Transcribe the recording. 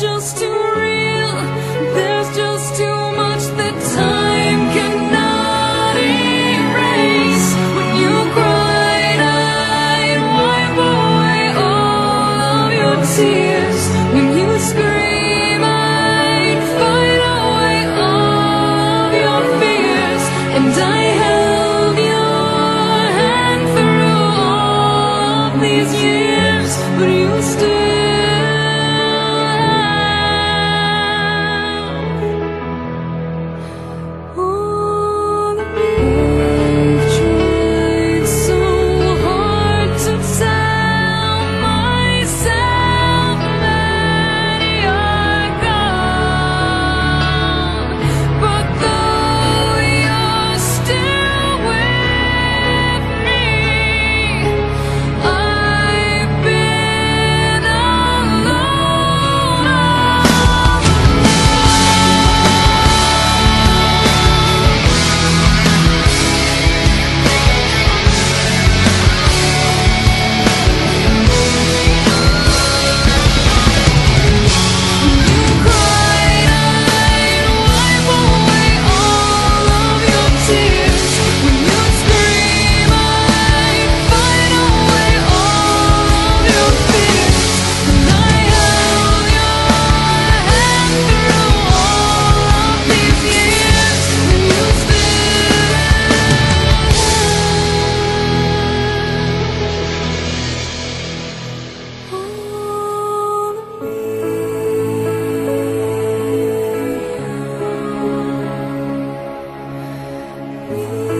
just too real. There's just too much that time cannot erase. When you cried, I'd wipe away all of your tears. When you scream, I'd fight away all of your fears. And I held your hand through all of these years, but you still. You.